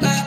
la.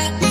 back.